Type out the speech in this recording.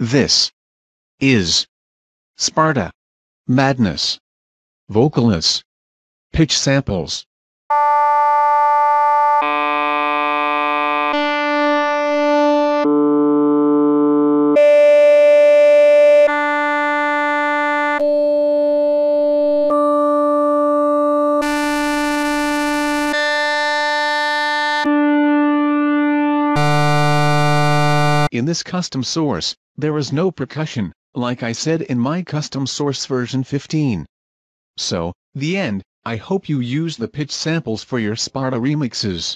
This is Sparta. Madness. Vocalness. Pitch samples. In this custom source, there is no percussion, like I said in my custom source version 15. So, the end, I hope you use the pitch samples for your Sparta remixes.